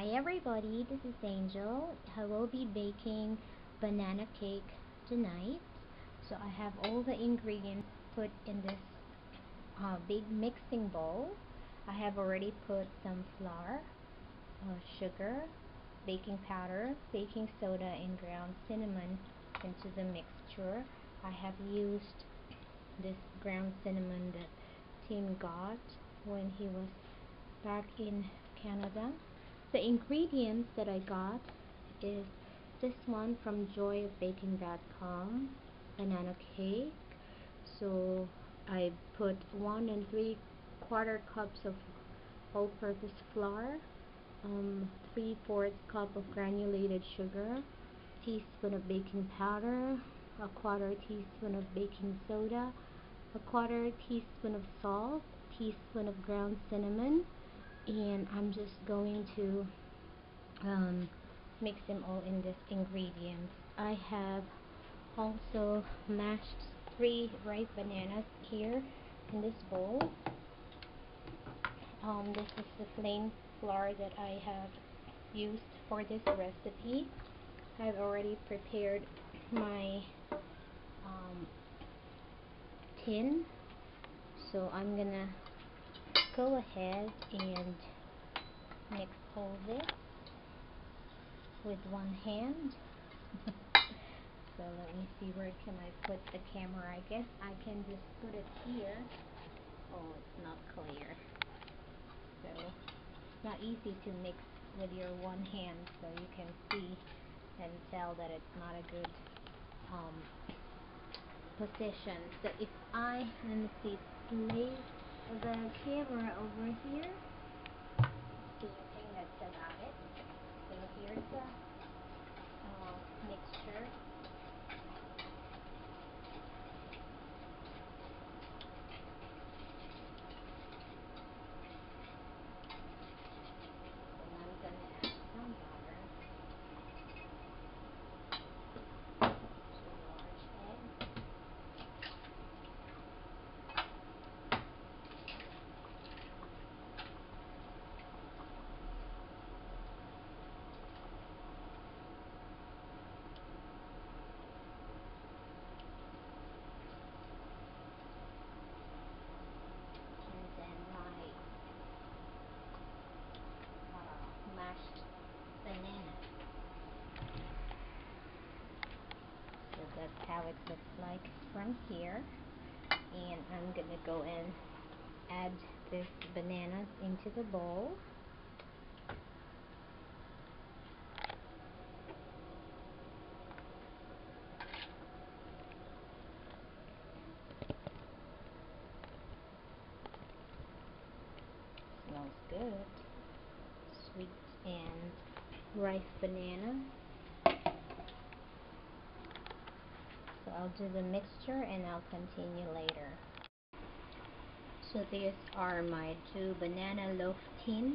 Hi everybody, this is Angel. I will be baking banana cake tonight. So I have all the ingredients put in this uh, big mixing bowl. I have already put some flour, uh, sugar, baking powder, baking soda, and ground cinnamon into the mixture. I have used this ground cinnamon that Tim got when he was back in Canada. The ingredients that I got is this one from joyofbaking.com banana cake. So I put one and three quarter cups of all-purpose flour, um, three fourths cup of granulated sugar, teaspoon of baking powder, a quarter teaspoon of baking soda, a quarter teaspoon of salt, teaspoon of ground cinnamon, I'm just going to um, mix them all in this ingredients. I have also mashed three ripe bananas here in this bowl. Um, this is the plain flour that I have used for this recipe. I've already prepared my um, tin so I'm gonna go ahead and mix all this with one hand. So let me see where can I put the camera I guess I can just put it here. Oh it's not clear. So it's not easy to mix with your one hand so you can see and tell that it's not a good um, position. So if I let me see place the camera over here see anything that said about it so here's the uh, mixture that's how it looks like from here. And I'm gonna go and add this bananas into the bowl. Smells good. Sweet and ripe banana so I'll do the mixture and I'll continue later. So these are my two banana loaf tins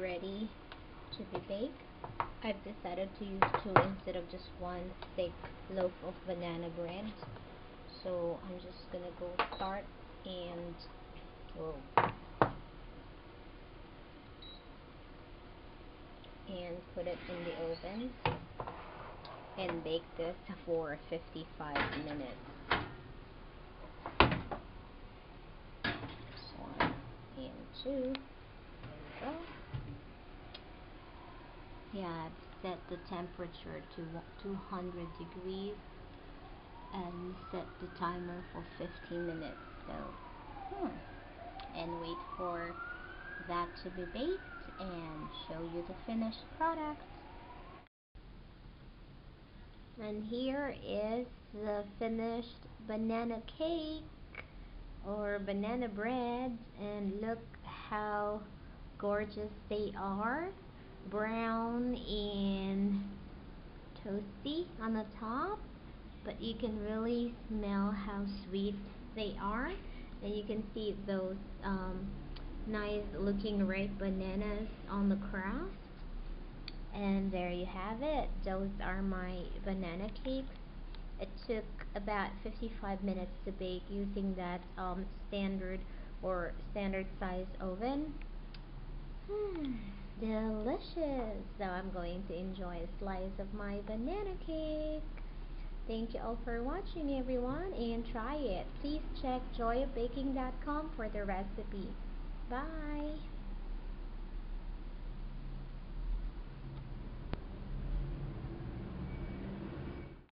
ready to be baked. I've decided to use two instead of just one thick loaf of banana bread. So I'm just gonna go start and whoa, and put it in the oven and bake this for 55 minutes. One and two. There we go. Yeah, I've set the temperature to 200 degrees and set the timer for 15 minutes. So, hmm. and wait for that to be baked and show you the finished product. And here is the finished banana cake or banana bread and look how gorgeous they are. Brown and toasty on the top. But you can really smell how sweet they are. And you can see those um, nice looking ripe bananas on the crust and there you have it those are my banana cakes it took about 55 minutes to bake using that um, standard or standard size oven delicious. So I'm going to enjoy a slice of my banana cake. Thank you all for watching everyone and try it. Please check joyofbaking.com for the recipe. Bye!